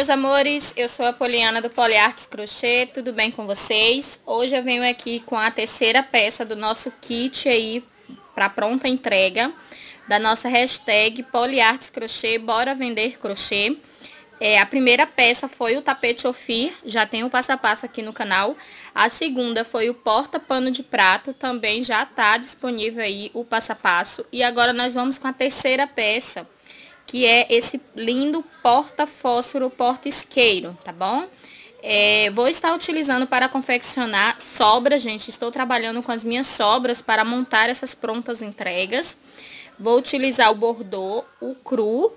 meus amores, eu sou a Poliana do Poliartes Crochê, tudo bem com vocês? Hoje eu venho aqui com a terceira peça do nosso kit aí para pronta entrega, da nossa hashtag Poliartes Crochê, bora vender crochê. É, a primeira peça foi o tapete Ofir, já tem o passo a passo aqui no canal. A segunda foi o porta-pano de prato, também já está disponível aí o passo a passo. E agora nós vamos com a terceira peça, que é esse lindo porta-fósforo, porta-isqueiro, tá bom? É, vou estar utilizando para confeccionar sobras, gente. Estou trabalhando com as minhas sobras para montar essas prontas entregas. Vou utilizar o bordô, o cru,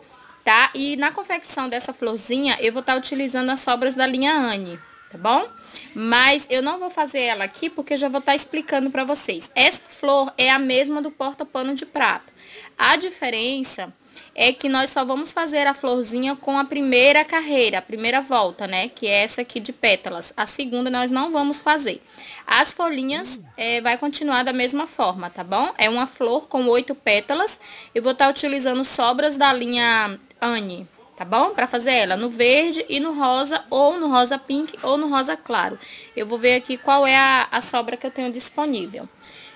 tá? E na confecção dessa florzinha, eu vou estar utilizando as sobras da linha Anne, tá bom? Mas eu não vou fazer ela aqui porque eu já vou estar explicando para vocês. Essa flor é a mesma do porta-pano de prata. A diferença é que nós só vamos fazer a florzinha com a primeira carreira, a primeira volta, né? Que é essa aqui de pétalas. A segunda nós não vamos fazer. As folhinhas é, vai continuar da mesma forma, tá bom? É uma flor com oito pétalas. Eu vou estar tá utilizando sobras da linha Anne, tá bom? Para fazer ela no verde e no rosa, ou no rosa pink, ou no rosa claro. Eu vou ver aqui qual é a, a sobra que eu tenho disponível.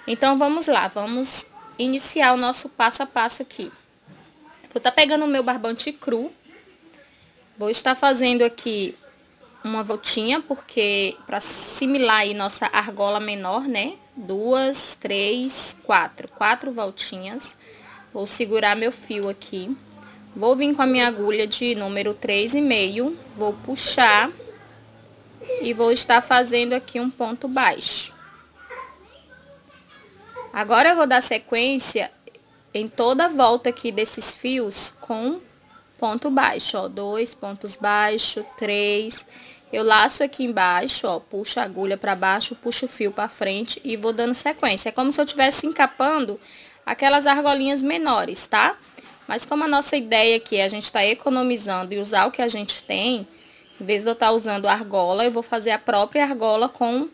Então, vamos lá, vamos iniciar o nosso passo a passo aqui. Vou estar tá pegando o meu barbante cru. Vou estar fazendo aqui uma voltinha, porque para assimilar aí nossa argola menor, né? Duas, três, quatro. Quatro voltinhas. Vou segurar meu fio aqui. Vou vir com a minha agulha de número três e meio. Vou puxar. E vou estar fazendo aqui um ponto baixo. Agora eu vou dar sequência em toda a volta aqui desses fios com ponto baixo, ó, dois pontos baixos, três. Eu laço aqui embaixo, ó, puxo a agulha para baixo, puxo o fio para frente e vou dando sequência. É como se eu estivesse encapando aquelas argolinhas menores, tá? Mas como a nossa ideia aqui é a gente está economizando e usar o que a gente tem, em vez de eu estar tá usando argola, eu vou fazer a própria argola com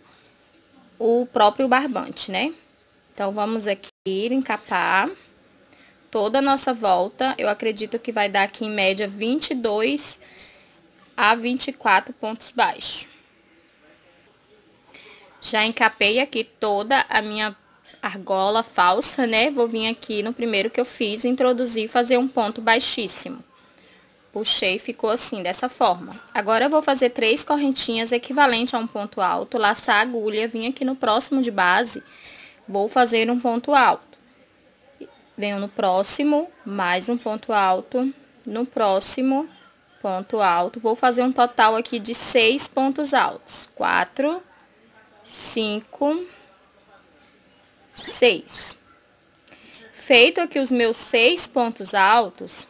o próprio barbante, né? Então, vamos aqui encapar toda a nossa volta, eu acredito que vai dar aqui em média 22 a 24 pontos baixos. Já encapei aqui toda a minha argola falsa, né? Vou vir aqui no primeiro que eu fiz, introduzir e fazer um ponto baixíssimo. Puxei, ficou assim, dessa forma. Agora, eu vou fazer três correntinhas equivalente a um ponto alto, laçar a agulha, vim aqui no próximo de base, vou fazer um ponto alto. Venho no próximo, mais um ponto alto, no próximo, ponto alto. Vou fazer um total aqui de seis pontos altos. Quatro, cinco, seis. Feito aqui os meus seis pontos altos,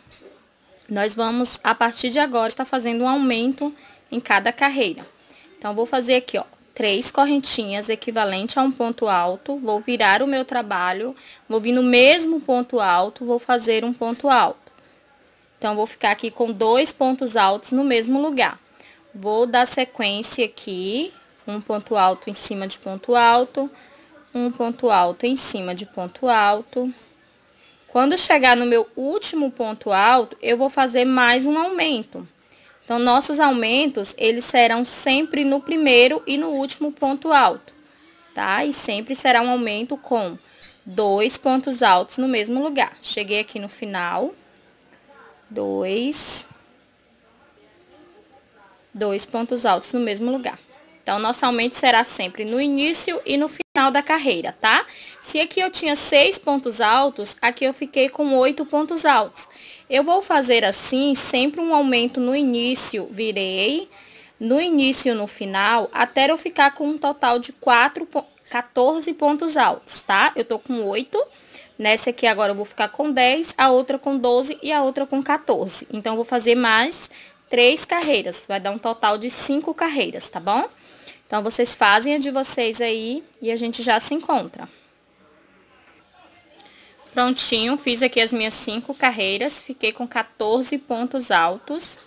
nós vamos, a partir de agora, estar fazendo um aumento em cada carreira. Então, vou fazer aqui, ó, três correntinhas equivalente a um ponto alto, vou virar o meu trabalho, vou vir no mesmo ponto alto, vou fazer um ponto alto. Então, vou ficar aqui com dois pontos altos no mesmo lugar. Vou dar sequência aqui, um ponto alto em cima de ponto alto, um ponto alto em cima de ponto alto. Quando chegar no meu último ponto alto, eu vou fazer mais um aumento. Então, nossos aumentos, eles serão sempre no primeiro e no último ponto alto, tá? E sempre será um aumento com dois pontos altos no mesmo lugar. Cheguei aqui no final, dois, dois pontos altos no mesmo lugar. Então, nosso aumento será sempre no início e no final da carreira, tá? Se aqui eu tinha seis pontos altos, aqui eu fiquei com oito pontos altos. Eu vou fazer assim, sempre um aumento no início, virei, no início e no final, até eu ficar com um total de 4, 14 pontos altos, tá? Eu tô com 8, nessa aqui agora eu vou ficar com 10, a outra com 12 e a outra com 14. Então, eu vou fazer mais três carreiras, vai dar um total de 5 carreiras, tá bom? Então, vocês fazem a de vocês aí e a gente já se encontra. Prontinho, fiz aqui as minhas cinco carreiras, fiquei com 14 pontos altos.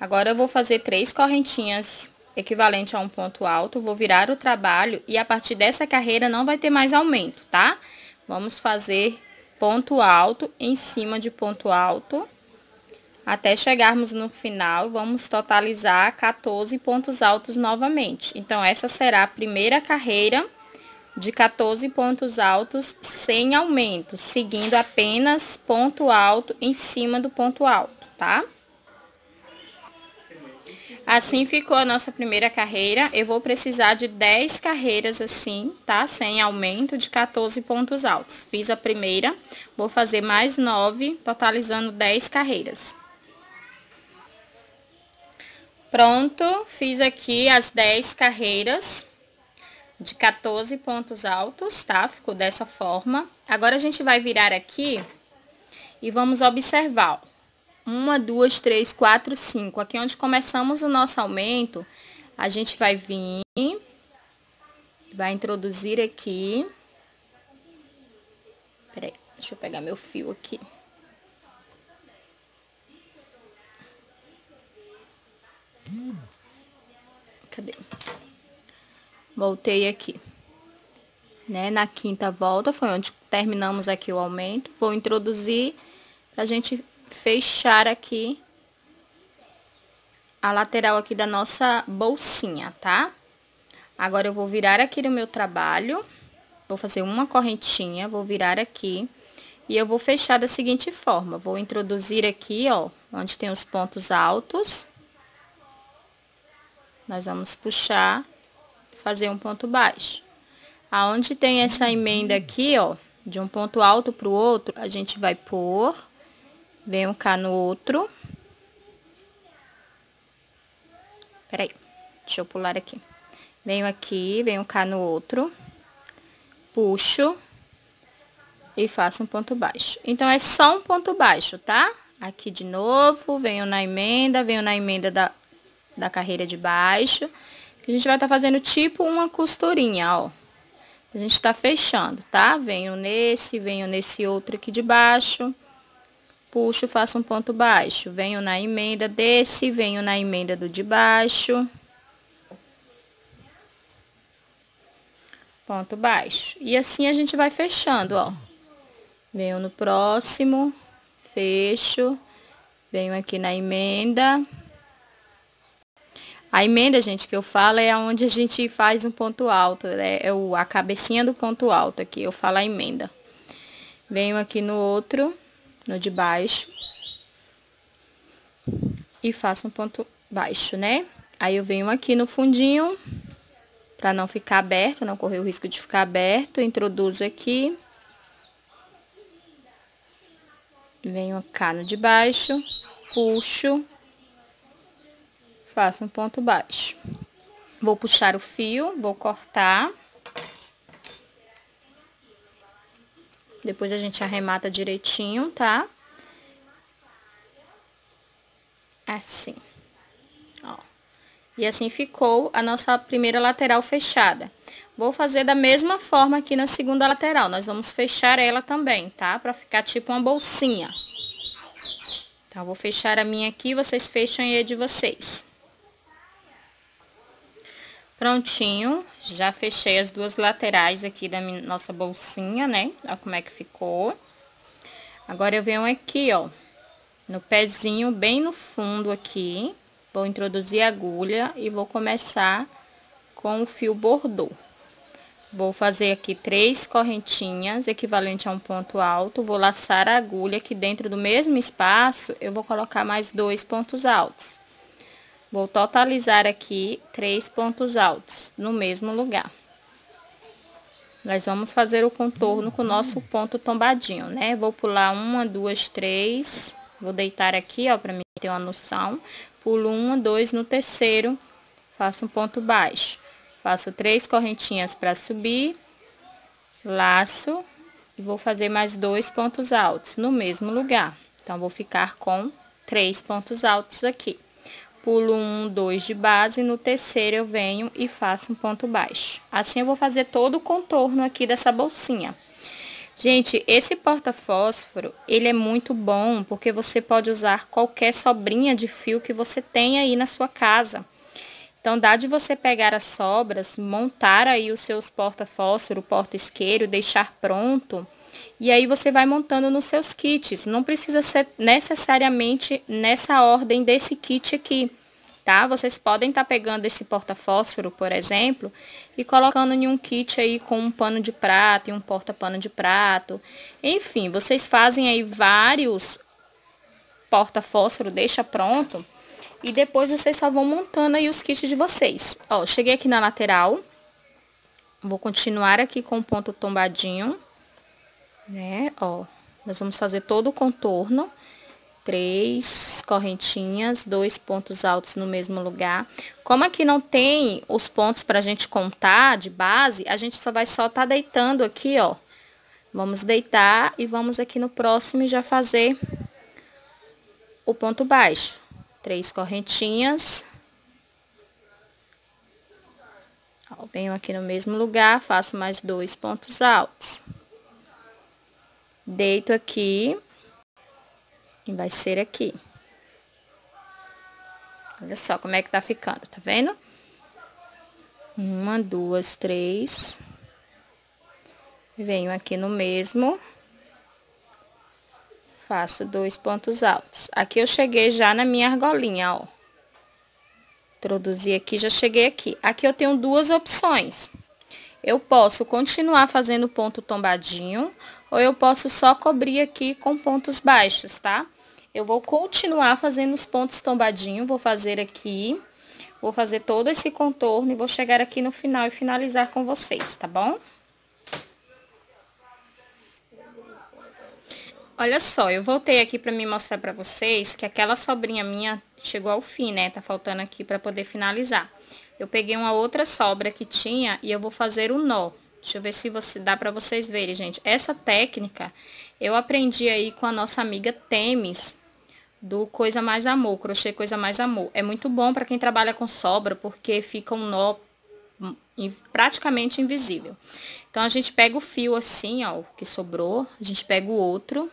Agora, eu vou fazer três correntinhas equivalente a um ponto alto, vou virar o trabalho e a partir dessa carreira não vai ter mais aumento, tá? Vamos fazer ponto alto em cima de ponto alto. Até chegarmos no final, vamos totalizar 14 pontos altos novamente. Então, essa será a primeira carreira de 14 pontos altos sem aumento, seguindo apenas ponto alto em cima do ponto alto, tá? Assim ficou a nossa primeira carreira. Eu vou precisar de 10 carreiras assim, tá? Sem aumento de 14 pontos altos. Fiz a primeira, vou fazer mais 9, totalizando 10 carreiras. Pronto, fiz aqui as 10 carreiras de 14 pontos altos, tá? Ficou dessa forma. Agora, a gente vai virar aqui e vamos observar. Uma, duas, três, quatro, cinco. Aqui onde começamos o nosso aumento, a gente vai vir, vai introduzir aqui. Peraí, deixa eu pegar meu fio aqui. Cadê? Voltei aqui. Né? Na quinta volta foi onde terminamos aqui o aumento. Vou introduzir pra gente fechar aqui a lateral aqui da nossa bolsinha, tá? Agora, eu vou virar aqui no meu trabalho, vou fazer uma correntinha, vou virar aqui e eu vou fechar da seguinte forma. Vou introduzir aqui, ó, onde tem os pontos altos. Nós vamos puxar, fazer um ponto baixo. Aonde tem essa emenda aqui, ó, de um ponto alto pro outro, a gente vai pôr Venho cá no outro. Peraí, deixa eu pular aqui. Venho aqui, venho cá no outro. Puxo. E faço um ponto baixo. Então, é só um ponto baixo, tá? Aqui de novo, venho na emenda, venho na emenda da, da carreira de baixo. A gente vai estar tá fazendo tipo uma costurinha, ó. A gente tá fechando, tá? Venho nesse, venho nesse outro aqui de baixo puxo, faço um ponto baixo, venho na emenda desse, venho na emenda do de baixo, ponto baixo. E assim a gente vai fechando, ó. Venho no próximo, fecho, venho aqui na emenda. A emenda, gente, que eu falo é onde a gente faz um ponto alto, né? é a cabecinha do ponto alto aqui, eu falo a emenda. Venho aqui no outro, no de baixo. E faço um ponto baixo, né? Aí eu venho aqui no fundinho, para não ficar aberto, não correr o risco de ficar aberto, introduzo aqui. Venho cá no de baixo, puxo, faço um ponto baixo. Vou puxar o fio, vou cortar. Depois a gente arremata direitinho, tá? Assim. Ó. E assim ficou a nossa primeira lateral fechada. Vou fazer da mesma forma aqui na segunda lateral. Nós vamos fechar ela também, tá? Pra ficar tipo uma bolsinha. Então, vou fechar a minha aqui, vocês fecham a de vocês. Prontinho, já fechei as duas laterais aqui da minha, nossa bolsinha, né? Olha como é que ficou. Agora, eu venho aqui, ó, no pezinho, bem no fundo aqui. Vou introduzir a agulha e vou começar com o fio bordô. Vou fazer aqui três correntinhas, equivalente a um ponto alto. Vou laçar a agulha aqui dentro do mesmo espaço, eu vou colocar mais dois pontos altos. Vou totalizar aqui três pontos altos no mesmo lugar. Nós vamos fazer o contorno com o nosso ponto tombadinho, né? Vou pular uma, duas, três. Vou deitar aqui, ó, pra mim ter uma noção. Pulo uma, dois, no terceiro, faço um ponto baixo. Faço três correntinhas para subir, laço e vou fazer mais dois pontos altos no mesmo lugar. Então, vou ficar com três pontos altos aqui pulo um, dois de base, no terceiro eu venho e faço um ponto baixo. Assim eu vou fazer todo o contorno aqui dessa bolsinha. Gente, esse porta-fósforo, ele é muito bom, porque você pode usar qualquer sobrinha de fio que você tenha aí na sua casa. Então, dá de você pegar as sobras, montar aí os seus porta-fósforo, porta-isqueiro, deixar pronto. E aí você vai montando nos seus kits. Não precisa ser necessariamente nessa ordem desse kit aqui, tá? Vocês podem estar tá pegando esse porta-fósforo, por exemplo, e colocando em um kit aí com um pano de prato e um porta-pano de prato. Enfim, vocês fazem aí vários porta-fósforo, deixa pronto e depois vocês só vão montando aí os kits de vocês. Ó, cheguei aqui na lateral. Vou continuar aqui com o ponto tombadinho. Né, ó. Nós vamos fazer todo o contorno. Três correntinhas, dois pontos altos no mesmo lugar. Como aqui não tem os pontos pra gente contar de base, a gente só vai só tá deitando aqui, ó. Vamos deitar e vamos aqui no próximo e já fazer o ponto baixo três correntinhas. Ó, venho aqui no mesmo lugar, faço mais dois pontos altos. Deito aqui e vai ser aqui. Olha só como é que tá ficando, tá vendo? Uma, duas, três. Venho aqui no mesmo faço dois pontos altos. Aqui eu cheguei já na minha argolinha, ó. Introduzi aqui, já cheguei aqui. Aqui eu tenho duas opções. Eu posso continuar fazendo ponto tombadinho, ou eu posso só cobrir aqui com pontos baixos, tá? Eu vou continuar fazendo os pontos tombadinho, vou fazer aqui, vou fazer todo esse contorno e vou chegar aqui no final e finalizar com vocês, tá bom? Olha só, eu voltei aqui pra me mostrar pra vocês que aquela sobrinha minha chegou ao fim, né? Tá faltando aqui pra poder finalizar. Eu peguei uma outra sobra que tinha e eu vou fazer o um nó. Deixa eu ver se você dá pra vocês verem, gente. Essa técnica eu aprendi aí com a nossa amiga Temes, do Coisa Mais Amor, crochê Coisa Mais Amor. É muito bom pra quem trabalha com sobra, porque fica um nó praticamente invisível. Então, a gente pega o fio assim, ó, que sobrou, a gente pega o outro,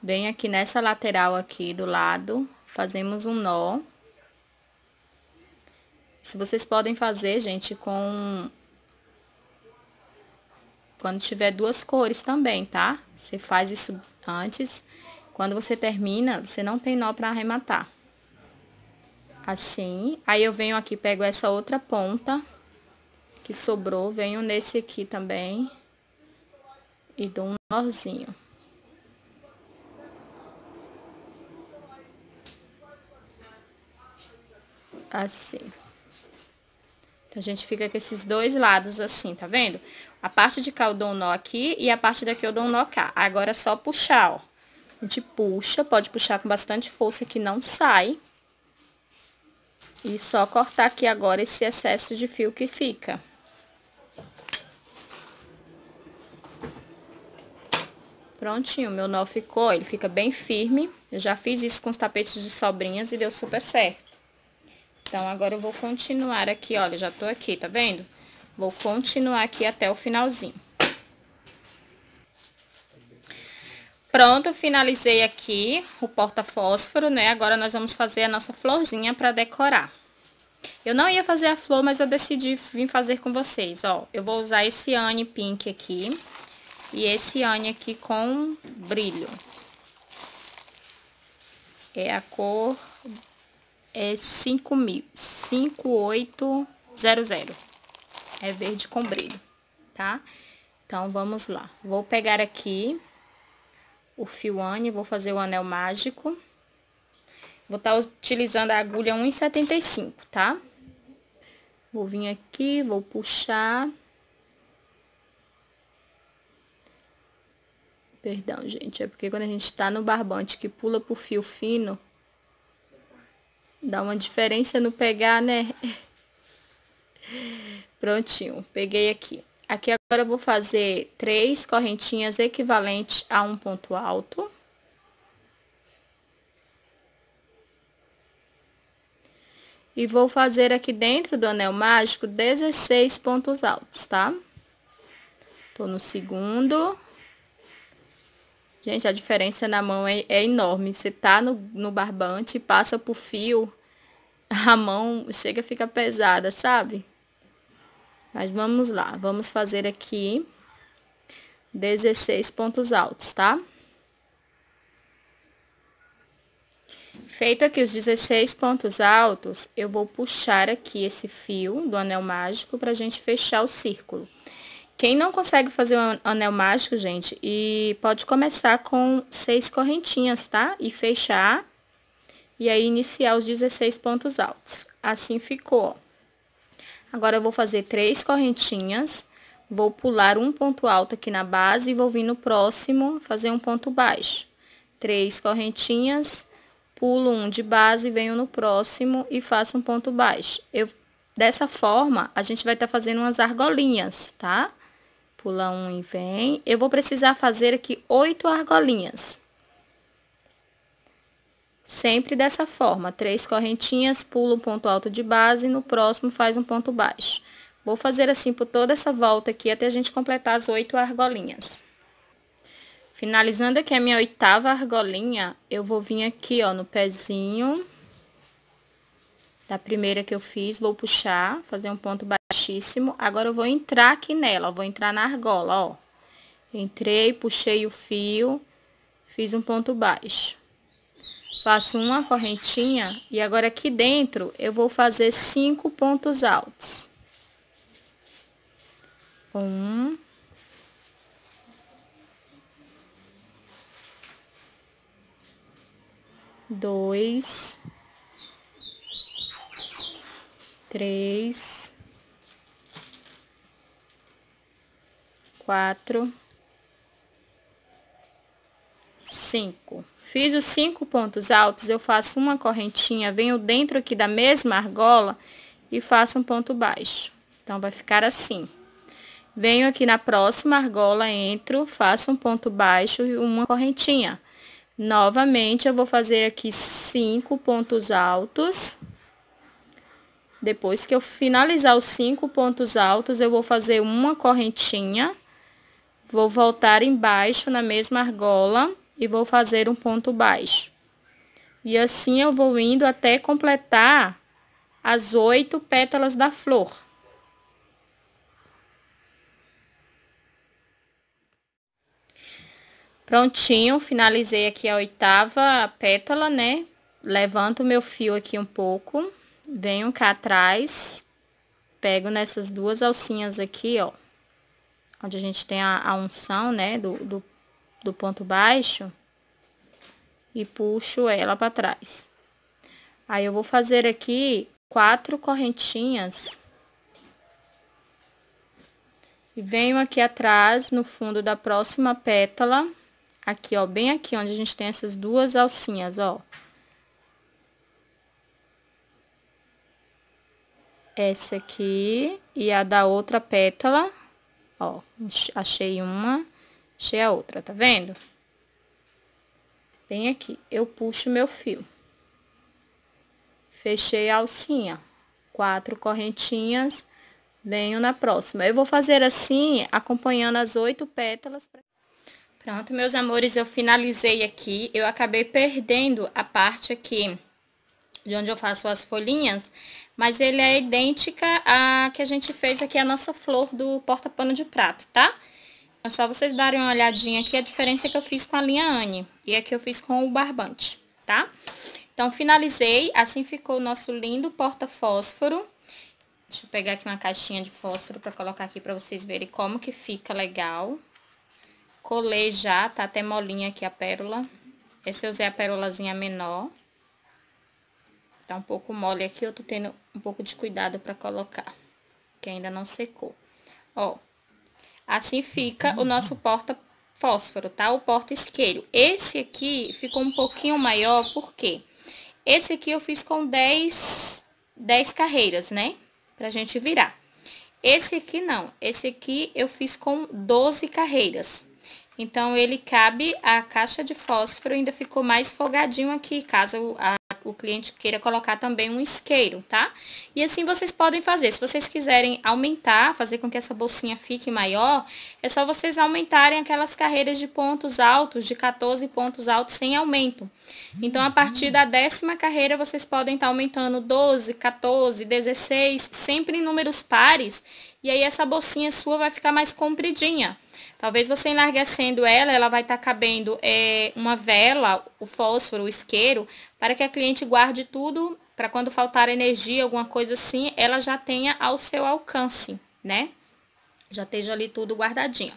Bem aqui nessa lateral aqui do lado, fazemos um nó. Se vocês podem fazer, gente, com... Quando tiver duas cores também, tá? Você faz isso antes. Quando você termina, você não tem nó pra arrematar. Assim. Aí eu venho aqui, pego essa outra ponta que sobrou, venho nesse aqui também. E dou um nozinho. Assim. Então, a gente fica com esses dois lados assim, tá vendo? A parte de cá eu dou um nó aqui e a parte daqui eu dou um nó cá. Agora é só puxar, ó. A gente puxa, pode puxar com bastante força que não sai. E só cortar aqui agora esse excesso de fio que fica. Prontinho, meu nó ficou, ele fica bem firme. Eu já fiz isso com os tapetes de sobrinhas e deu super certo. Então, agora eu vou continuar aqui, olha, já tô aqui, tá vendo? Vou continuar aqui até o finalzinho. Pronto, finalizei aqui o porta-fósforo, né? Agora nós vamos fazer a nossa florzinha pra decorar. Eu não ia fazer a flor, mas eu decidi vir fazer com vocês, ó. Eu vou usar esse Anne Pink aqui e esse Anne aqui com brilho. É a cor é 5800. É verde com brilho, tá? Então, vamos lá. Vou pegar aqui o fio Anne, vou fazer o anel mágico. Vou estar tá utilizando a agulha 1,75, tá? Vou vir aqui, vou puxar. Perdão, gente, é porque quando a gente tá no barbante que pula pro fio fino, Dá uma diferença no pegar, né? Prontinho, peguei aqui. Aqui agora eu vou fazer três correntinhas equivalentes a um ponto alto. E vou fazer aqui dentro do anel mágico 16 pontos altos, tá? Tô no segundo. Gente, a diferença na mão é, é enorme. Você tá no, no barbante, passa pro fio, a mão chega a ficar pesada, sabe? Mas vamos lá, vamos fazer aqui 16 pontos altos, tá? Feito aqui os 16 pontos altos, eu vou puxar aqui esse fio do anel mágico pra gente fechar o círculo. Quem não consegue fazer um anel mágico, gente, e pode começar com seis correntinhas, tá? E fechar, e aí iniciar os 16 pontos altos. Assim ficou. Agora, eu vou fazer três correntinhas, vou pular um ponto alto aqui na base e vou vir no próximo fazer um ponto baixo. Três correntinhas, pulo um de base, venho no próximo e faço um ponto baixo. Eu, dessa forma, a gente vai estar tá fazendo umas argolinhas, tá? Pula um e vem. Eu vou precisar fazer aqui oito argolinhas. Sempre dessa forma, três correntinhas, pulo um ponto alto de base, no próximo faz um ponto baixo. Vou fazer assim por toda essa volta aqui, até a gente completar as oito argolinhas. Finalizando aqui a minha oitava argolinha, eu vou vir aqui, ó, no pezinho da primeira que eu fiz, vou puxar, fazer um ponto baixíssimo. Agora, eu vou entrar aqui nela, ó, vou entrar na argola, ó. Entrei, puxei o fio, fiz um ponto baixo. Faço uma correntinha e agora aqui dentro eu vou fazer cinco pontos altos. Um. Dois três, quatro, cinco. Fiz os cinco pontos altos, eu faço uma correntinha, venho dentro aqui da mesma argola e faço um ponto baixo. Então, vai ficar assim. Venho aqui na próxima argola, entro, faço um ponto baixo e uma correntinha. Novamente, eu vou fazer aqui cinco pontos altos. Depois que eu finalizar os cinco pontos altos, eu vou fazer uma correntinha, vou voltar embaixo na mesma argola e vou fazer um ponto baixo. E assim eu vou indo até completar as oito pétalas da flor. Prontinho, finalizei aqui a oitava pétala, né? Levanto o meu fio aqui um pouco venho cá atrás, pego nessas duas alcinhas aqui, ó, onde a gente tem a, a unção, né, do, do, do ponto baixo, e puxo ela para trás. Aí, eu vou fazer aqui quatro correntinhas. E venho aqui atrás, no fundo da próxima pétala, aqui, ó, bem aqui, onde a gente tem essas duas alcinhas, ó. Essa aqui e a da outra pétala, ó, achei uma, achei a outra, tá vendo? Bem aqui, eu puxo meu fio. Fechei a alcinha, quatro correntinhas, venho na próxima. Eu vou fazer assim, acompanhando as oito pétalas. Pronto, meus amores, eu finalizei aqui. Eu acabei perdendo a parte aqui de onde eu faço as folhinhas, mas ele é idêntica a que a gente fez aqui, a nossa flor do porta-pano de prato, tá? É só vocês darem uma olhadinha aqui a diferença que eu fiz com a linha Anne e aqui eu fiz com o barbante, tá? Então, finalizei, assim ficou o nosso lindo porta-fósforo. Deixa eu pegar aqui uma caixinha de fósforo para colocar aqui para vocês verem como que fica legal. Colei já, tá até molinha aqui a pérola. Esse eu usei a pérolazinha menor. Tá um pouco mole aqui, eu tô tendo um pouco de cuidado pra colocar, que ainda não secou. Ó, assim fica o nosso porta fósforo, tá? O porta isqueiro. Esse aqui ficou um pouquinho maior, por quê? Esse aqui eu fiz com 10, 10 carreiras, né? Pra gente virar. Esse aqui não, esse aqui eu fiz com 12 carreiras. Então, ele cabe, a caixa de fósforo ainda ficou mais folgadinho aqui, caso a o cliente queira colocar também um isqueiro, tá? E assim vocês podem fazer. Se vocês quiserem aumentar, fazer com que essa bolsinha fique maior, é só vocês aumentarem aquelas carreiras de pontos altos, de 14 pontos altos sem aumento. Então, a partir da décima carreira, vocês podem estar aumentando 12, 14, 16, sempre em números pares. E aí essa bolsinha sua vai ficar mais compridinha. Talvez você enlarguecendo ela, ela vai estar tá cabendo é, uma vela, o fósforo, o isqueiro, para que a cliente guarde tudo, para quando faltar energia, alguma coisa assim, ela já tenha ao seu alcance, né? Já esteja ali tudo guardadinho.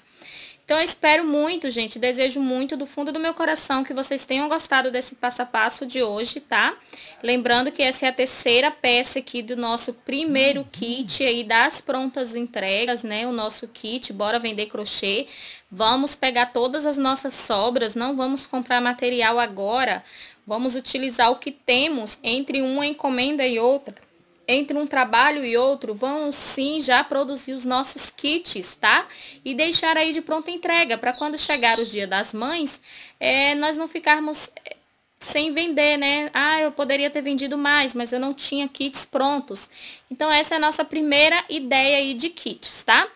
Então eu espero muito, gente, desejo muito do fundo do meu coração que vocês tenham gostado desse passo a passo de hoje, tá? Lembrando que essa é a terceira peça aqui do nosso primeiro kit aí das prontas entregas, né? O nosso kit, bora vender crochê. Vamos pegar todas as nossas sobras, não vamos comprar material agora. Vamos utilizar o que temos entre uma encomenda e outra entre um trabalho e outro, vamos sim já produzir os nossos kits, tá? E deixar aí de pronta entrega, para quando chegar os dias das mães, é, nós não ficarmos é, sem vender, né? Ah, eu poderia ter vendido mais, mas eu não tinha kits prontos. Então, essa é a nossa primeira ideia aí de kits, tá?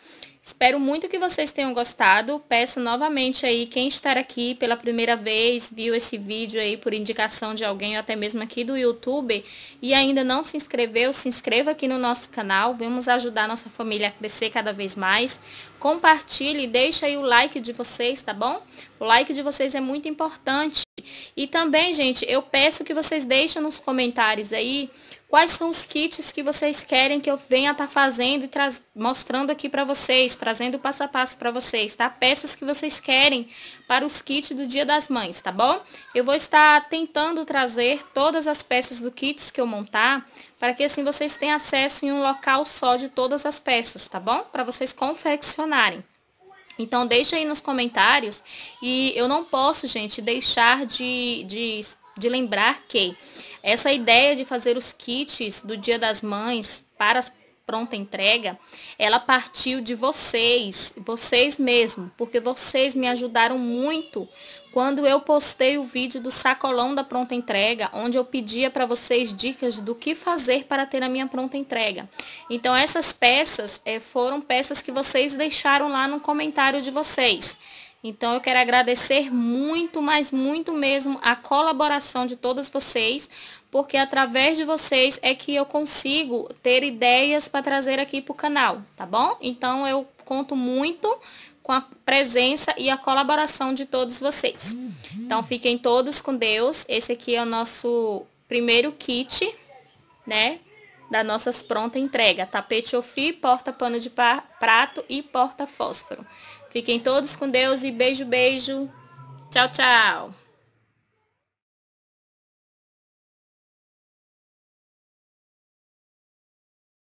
Espero muito que vocês tenham gostado. Peço novamente aí, quem estar aqui pela primeira vez, viu esse vídeo aí por indicação de alguém, ou até mesmo aqui do YouTube, e ainda não se inscreveu, se inscreva aqui no nosso canal. Vamos ajudar nossa família a crescer cada vez mais. Compartilhe, deixa aí o like de vocês, tá bom? O like de vocês é muito importante. E também, gente, eu peço que vocês deixem nos comentários aí Quais são os kits que vocês querem que eu venha estar tá fazendo e mostrando aqui para vocês, trazendo passo a passo para vocês, tá? Peças que vocês querem para os kits do Dia das Mães, tá bom? Eu vou estar tentando trazer todas as peças do kits que eu montar, para que assim vocês tenham acesso em um local só de todas as peças, tá bom? Para vocês confeccionarem. Então, deixa aí nos comentários. E eu não posso, gente, deixar de, de, de lembrar que essa ideia de fazer os kits do Dia das Mães para pronta entrega, ela partiu de vocês, vocês mesmo, porque vocês me ajudaram muito quando eu postei o vídeo do sacolão da pronta entrega, onde eu pedia para vocês dicas do que fazer para ter a minha pronta entrega. Então essas peças é, foram peças que vocês deixaram lá no comentário de vocês. Então eu quero agradecer muito, mas muito mesmo a colaboração de todos vocês, porque através de vocês é que eu consigo ter ideias para trazer aqui para o canal, tá bom? Então eu conto muito com a presença e a colaboração de todos vocês. Então fiquem todos com Deus. Esse aqui é o nosso primeiro kit, né? Da nossas pronta entrega. Tapete ofi, porta-pano de prato e porta-fósforo. Fiquem todos com Deus e beijo, beijo. Tchau, tchau.